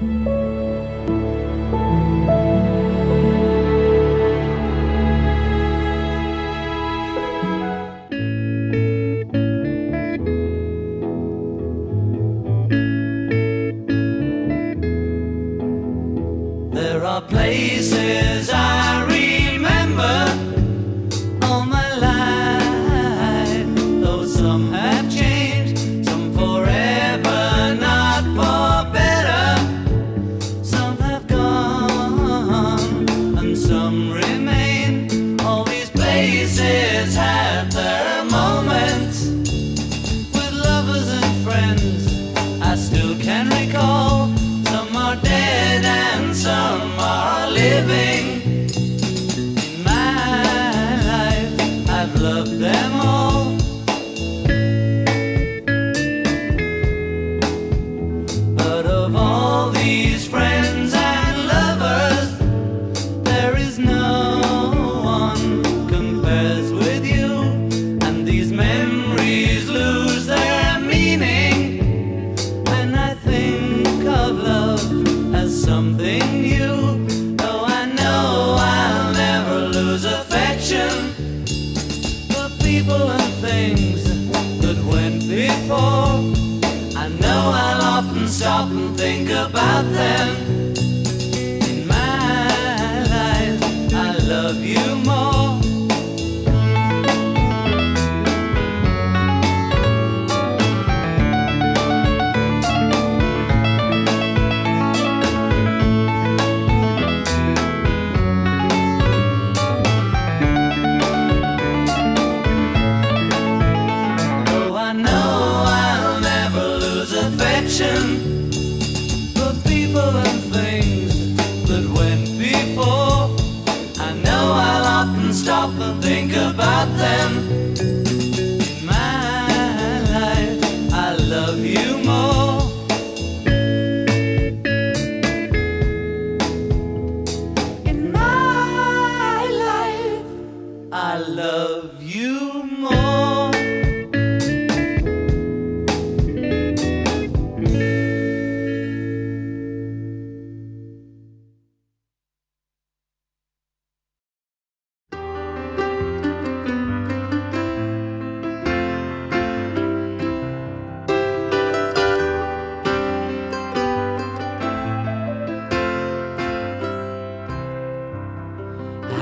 There stop and think about them. Affection for people and things that went before. I know I'll often stop and think about them. In my life, I love you more. In my life, I love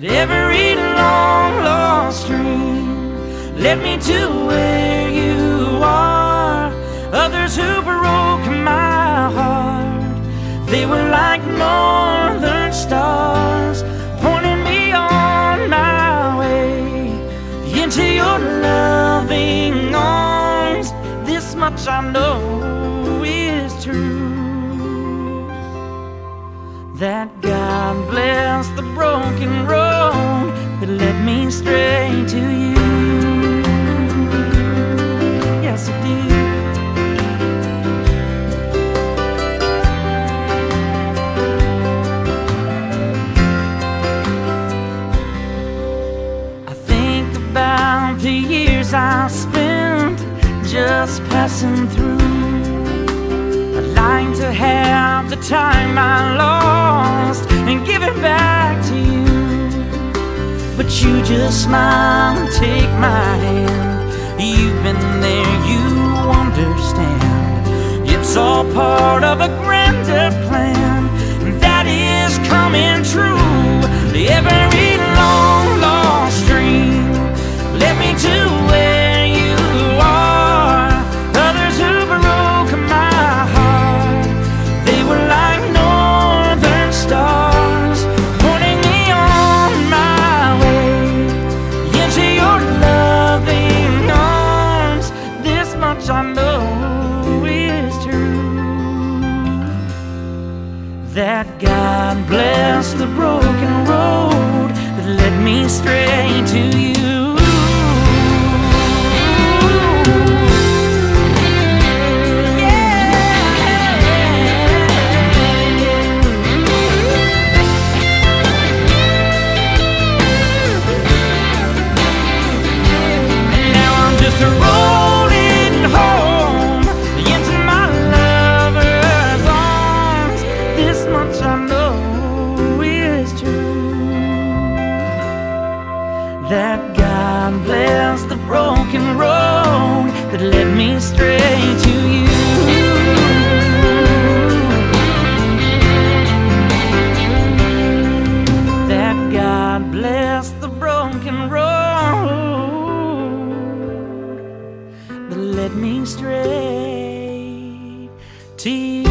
that every long lost dream led me to where that God bless the broken road that led me straight to you. Yes, it did. I think about the years I spent just passing through. I'd to have the time I lost and give it back to you. But you just smile and take my hand. You've been there, you understand. It's all part of a grander plan that is coming true. That God bless the broken road that led me straight to you. That God bless the broken road that led me straight to you. That God bless the broken road that led me straight to you.